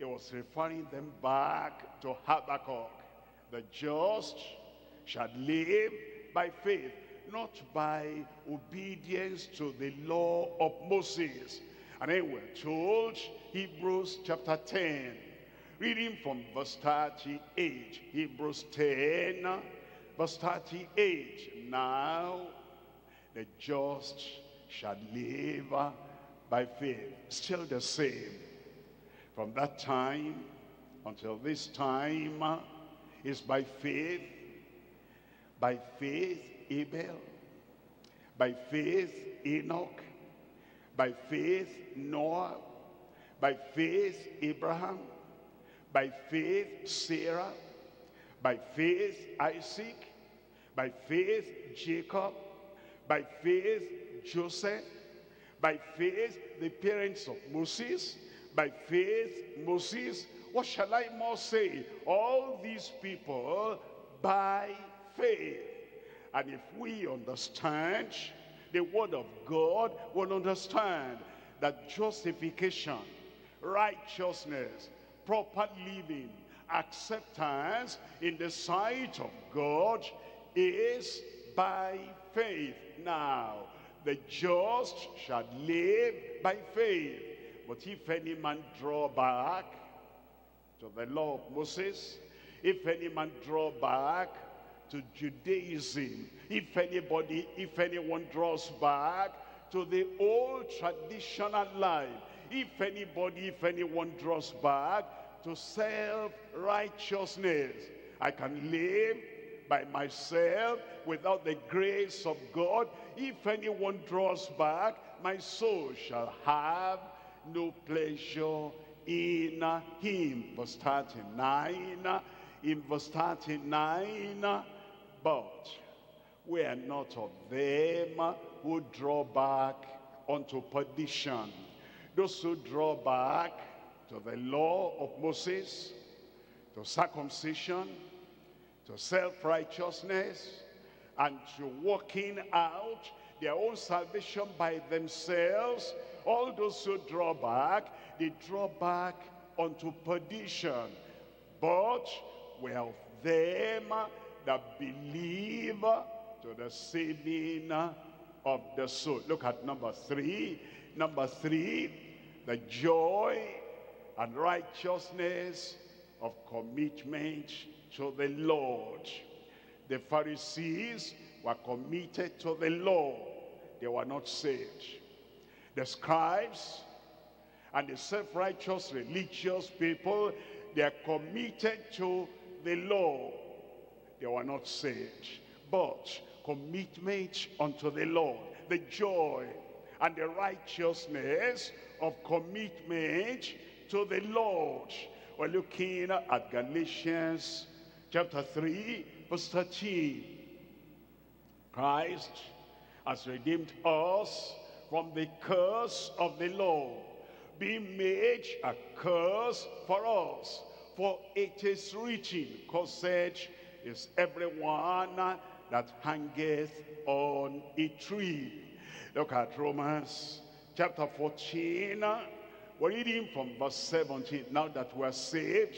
He was referring them back to Habakkuk. The just shall live by faith, not by obedience to the law of Moses. And then we're told, Hebrews chapter 10, reading from verse 38, Hebrews 10, verse 38. Now the just shall live by faith. Still the same. From that time until this time is by faith. By faith, Abel. By faith, Enoch. By faith, Noah. By faith, Abraham. By faith, Sarah. By faith, Isaac. By faith, Jacob. By faith, Joseph. By faith, the parents of Moses. By faith, Moses. What shall I more say? All these people by faith. And if we understand the word of God, we'll understand that justification, righteousness, proper living, acceptance in the sight of God is by faith. Now, the just shall live by faith. But if any man draw back to the law of Moses, if any man draw back to Judaism, if anybody, if anyone draws back to the old traditional life, if anybody, if anyone draws back to self-righteousness, I can live by myself without the grace of God. If anyone draws back, my soul shall have no pleasure in him. Verse 39, in verse 39, but we are not of them who draw back unto perdition. Those who draw back to the law of Moses, to circumcision, to self-righteousness, and to working out their own salvation by themselves, all those who draw back, they draw back unto perdition. But we of them that believe to the saving of the soul. Look at number three. Number three, the joy and righteousness of commitment to the Lord. The Pharisees were committed to the law. They were not saved. The scribes and the self-righteous religious people, they are committed to the law. They were not saved. But commitment unto the Lord, the joy and the righteousness of commitment to the Lord. We're looking at Galatians chapter 3, verse 13. Christ has redeemed us from the curse of the law, being made a curse for us. For it is written, cursed is everyone that hangeth on a tree. Look at Romans chapter 14. We're reading from verse 17. Now that we're saved,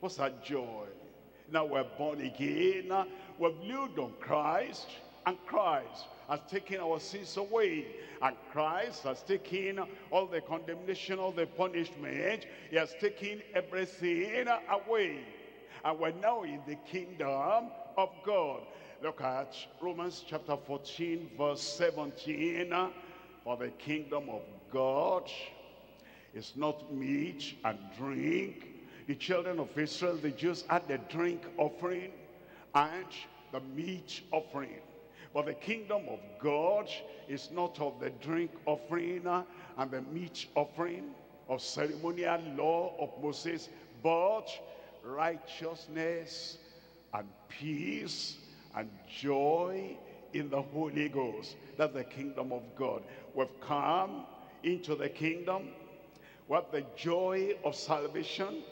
what's that joy? Now we're born again. We've lived on Christ. And Christ has taken our sins away. And Christ has taken all the condemnation, all the punishment. He has taken everything away. And we're now in the kingdom of God. Look at Romans chapter 14, verse 17. For the kingdom of God is not meat and drink. The children of Israel, the Jews had the drink offering and the meat offering. But the kingdom of God is not of the drink offering and the meat offering of ceremonial law of Moses, but righteousness and peace and joy in the Holy Ghost. That's the kingdom of God. We've come into the kingdom. Have the joy of salvation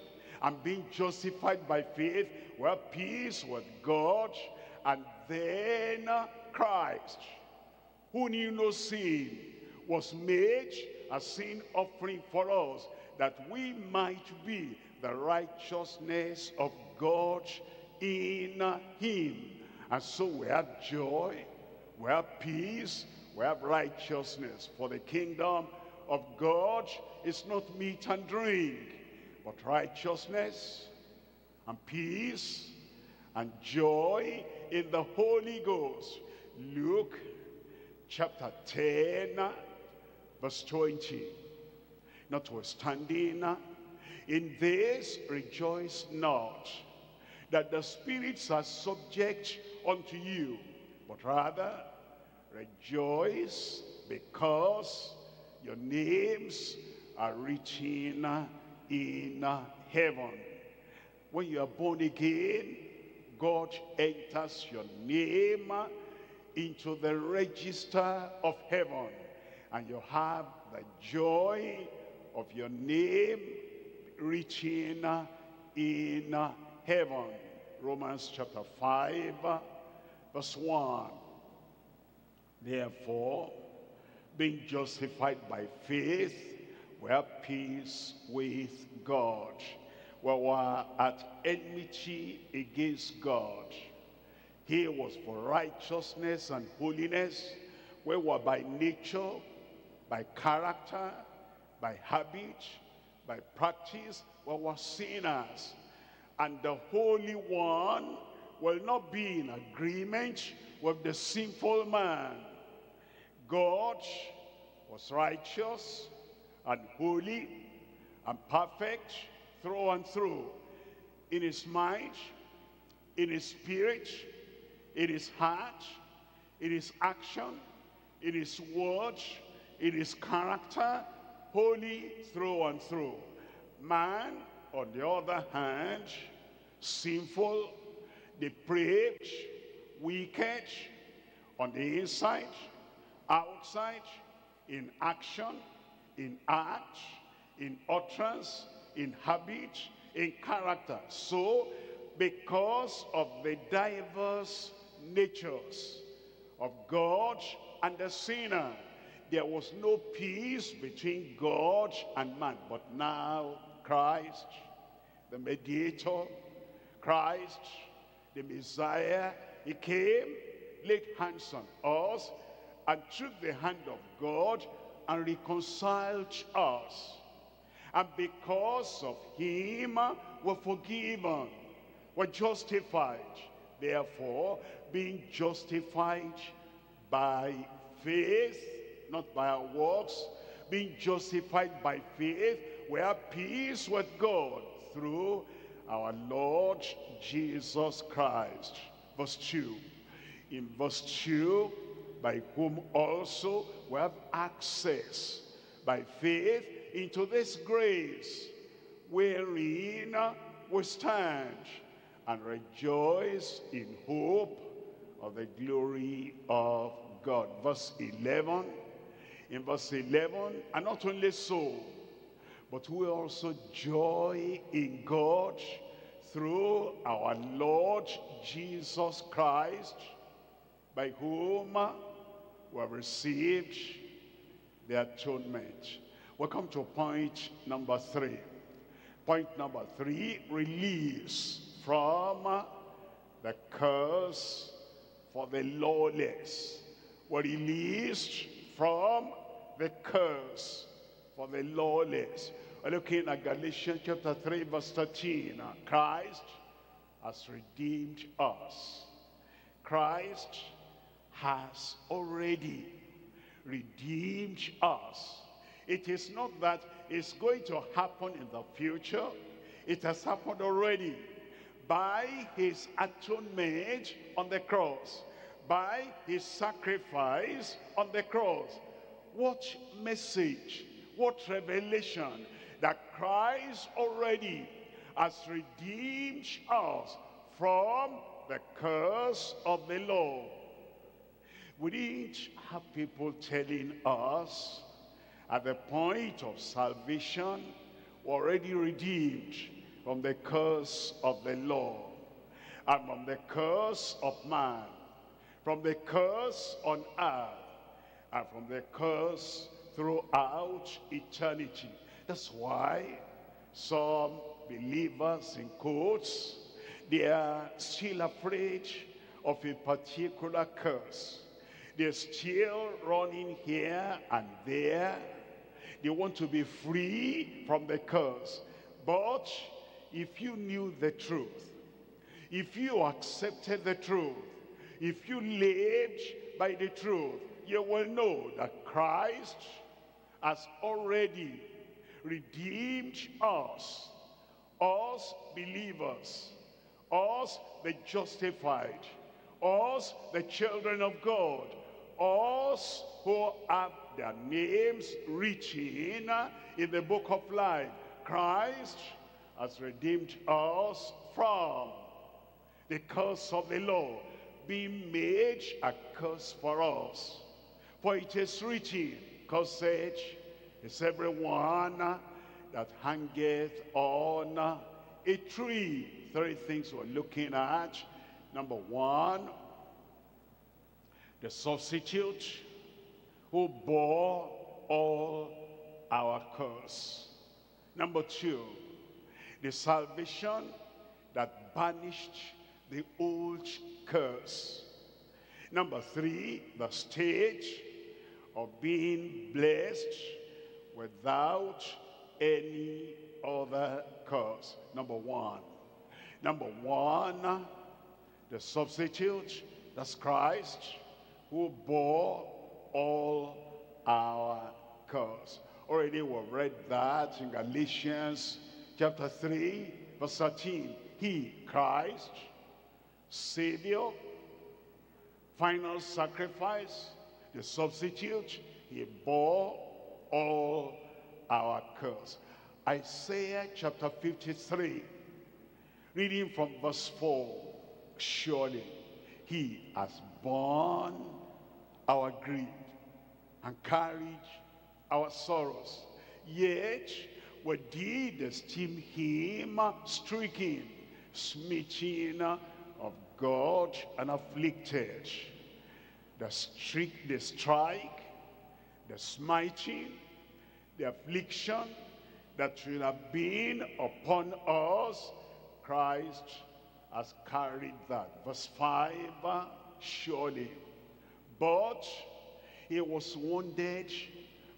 and being justified by faith. We have peace with God. And then Christ, who knew no sin, was made a sin offering for us. that we might be the righteousness of God in him. And so we have joy, we have peace, we have righteousness. For the kingdom of God is not meat and drink, but righteousness and peace and joy in the Holy Ghost. Luke chapter 10, verse 20. Notwithstanding, in this rejoice not, that the spirits are subject unto you, but rather rejoice because your names are written in heaven. When you are born again, God enters your name into the register of heaven. And you have the joy of your name written in heaven. Romans chapter 5, verse 1. Therefore, being justified by faith, we have peace with God. We were at enmity against God. He was for righteousness and holiness. We were by nature, by character, by habit, by practice, we were sinners. And the Holy One will not be in agreement with the sinful man. God was righteous and holy and perfect through and through in his mind, in his spirit, in his heart, it is action, it is word, in his character, holy through and through. Man, on the other hand, sinful, depraved, wicked, on the inside, outside, in action, in act, in utterance, in habit, in character. So, because of the diverse natures of God and the sinner, there was no peace between God and man. But now, Christ, the mediator, Christ, the Messiah, he came, laid hands on us, and took the hand of God and reconciled us. And because of him, we're forgiven, we're justified. Therefore, being justified by faith, not by our works, being justified by faith, we have peace with God through our Lord Jesus Christ. Verse 2. In verse 2, by whom also we have access by faith into this grace wherein we stand and rejoice in hope of the glory of God. Verse 11, in verse 11, and not only so, but we also joy in God through our Lord Jesus Christ, by whom we have received the atonement. We come to point number three. Point number three, release from the curse for the lawless. We're released from the curse for the lawless. We're looking at Galatians chapter 3 verse 13. Christ has redeemed us. Christ has already redeemed us. It is not that it's going to happen in the future. It has happened already by his atonement on the cross, by his sacrifice on the cross. What message, what revelation that Christ already has redeemed us from the curse of the law. We didn't have people telling us at the point of salvation, already redeemed from the curse of the law and from the curse of man, from the curse on earth, and from the curse throughout eternity. That's why some believers in quotes, they are still afraid of a particular curse. They're still running here and there. They want to be free from the curse. But if you knew the truth, if you accepted the truth, if you lived by the truth, you will know that Christ has already redeemed us, us believers, us the justified, us the children of God, us who have their names written in the book of life. Christ has redeemed us from the curse of the law, being made a curse for us. For it is written, cursed is everyone that hangeth on a tree. Three things we're looking at. Number one, the substitute who bore all our curse. Number two, the salvation that banished the old curse. Number three, the stage of being blessed without any other curse. Number one. Number one, the substitute, that's Christ, who bore all our curse. Already we've read that in Galatians chapter 3, verse 13. He, Christ, Savior, final sacrifice, the substitute, he bore all our curse. Isaiah chapter 53, reading from verse 4, surely he has borne our grief and carried our sorrows. Yet we did esteem him stricken, smitten of God and afflicted. The, strict, the strike, the smiting, the affliction that should have been upon us, Christ has carried that. Verse 5, surely. But he was wounded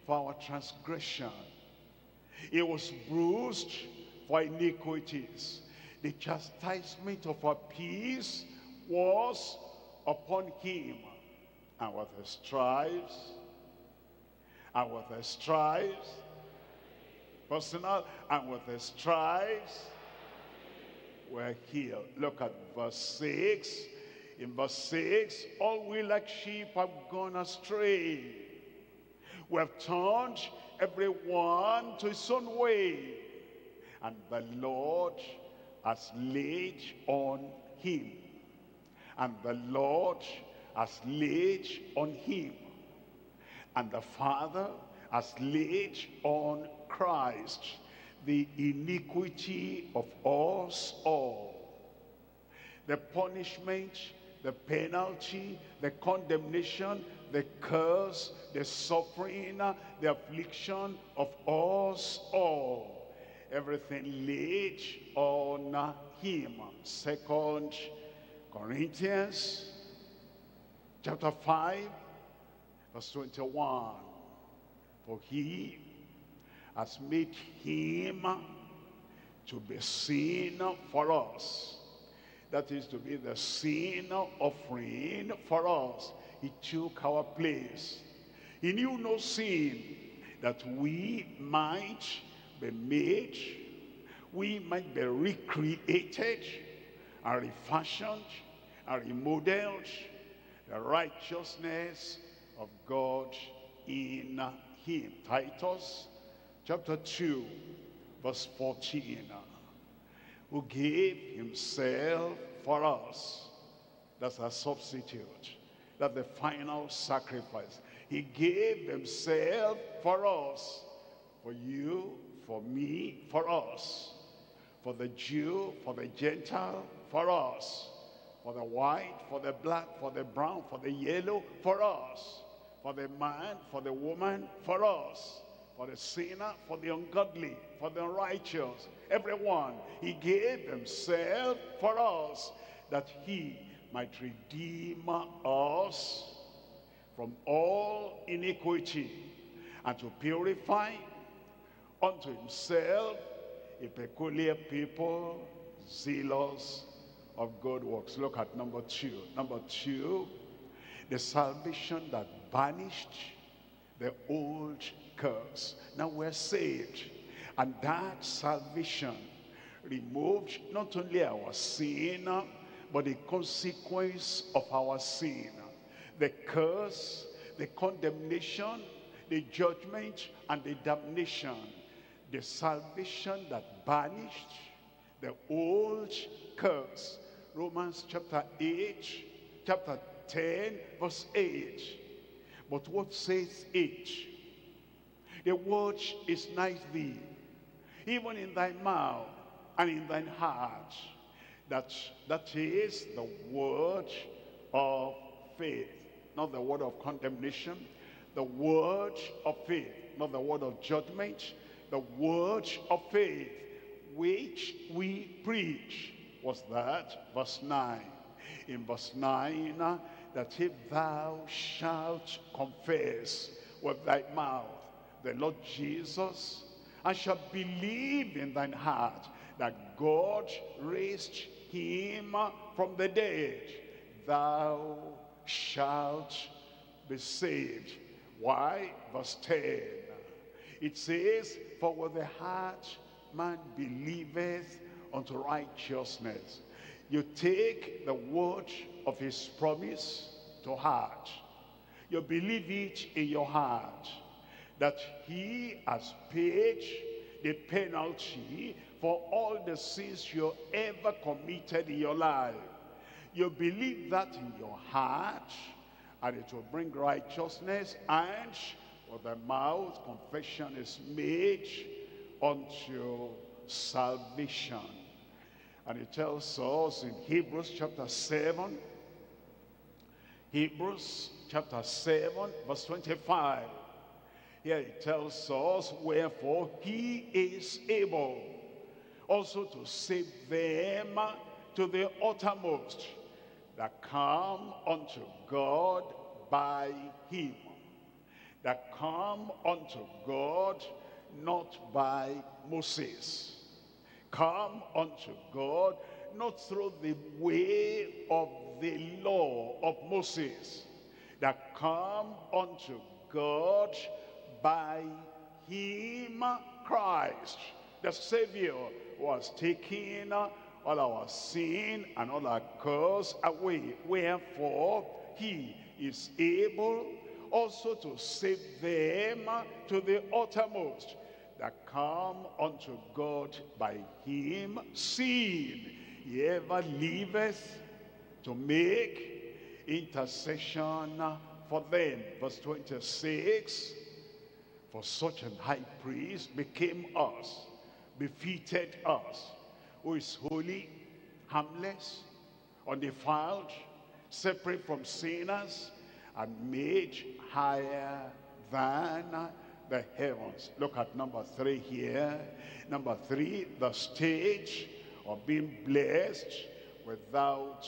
for our transgression. He was bruised for iniquities. The chastisement of our peace was upon him. And with the stripes, and with the stripes, personal, and with the stripes, we're healed. Look at verse 6. In verse 6, all we like sheep have gone astray. We have turned everyone to his own way. And the Lord has laid on him. And the Lord has laid on him. And the Father has laid on Christ the iniquity of us all. The punishment, the penalty, the condemnation, the curse, the suffering, the affliction of us all. Everything laid on him. Second Corinthians chapter 5 verse 21. For he has made him to be sin for us. That is to be the sin offering for us. He took our place. He knew no sin that we might be made, we might be recreated and refashioned and remodeled the righteousness of God in him. Titus chapter 2 verse 14 who gave himself for us. That's a substitute. That's the final sacrifice. He gave himself for us. For you for me for us. For the Jew for the Gentile for us. For the white for the black for the brown for the yellow for us. For the man for the woman for us. For the sinner, for the ungodly, for the righteous, everyone. He gave himself for us that he might redeem us from all iniquity and to purify unto himself a peculiar people zealous of good works. Look at number two. Number two, the salvation that banished the old curse. Now we're saved. And that salvation removed not only our sin, but the consequence of our sin. The curse, the condemnation, the judgment, and the damnation. The salvation that banished the old curse. Romans chapter 8, chapter 10, verse 8. But what says it? The word is nigh thee, even in thy mouth and in thine heart. That, that is the word of faith, not the word of condemnation, the word of faith, not the word of judgment, the word of faith, which we preach. Was that verse 9? In verse 9, uh, that if thou shalt confess with thy mouth the Lord Jesus, and shalt believe in thine heart that God raised him from the dead, thou shalt be saved. Why? Verse 10. It says, For with the heart man believeth unto righteousness. You take the word of his promise to heart. You believe it in your heart that he has paid the penalty for all the sins you ever committed in your life. You believe that in your heart and it will bring righteousness and with the mouth confession is made unto salvation. And it tells us in Hebrews chapter 7, Hebrews chapter 7, verse 25. Here it tells us, wherefore he is able also to save them to the uttermost that come unto God by him. That come unto God not by Moses. Come unto God not through the way of the law of Moses. That come unto God by him Christ, the Savior, was taking all our sin and all our curse away. Wherefore, he is able also to save them to the uttermost that come unto God by him, seeing he ever liveth to make intercession for them. Verse 26, for such an high priest became us, befitted us, who is holy, harmless, undefiled, separate from sinners, and made higher than the heavens. Look at number three here. Number three, the stage of being blessed without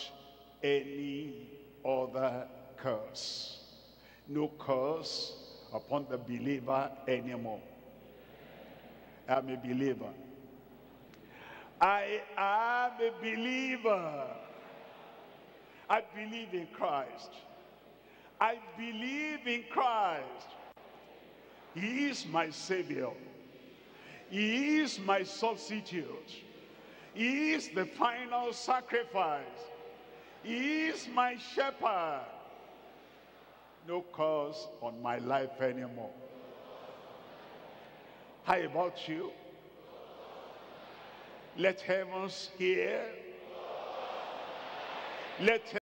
any other curse. No curse upon the believer anymore. I'm a believer. I am a believer. I believe in Christ. I believe in Christ. He is my Savior. He is my substitute. He is the final sacrifice. He is my shepherd. No cause on my life anymore. How about you? Let heavens hear. Let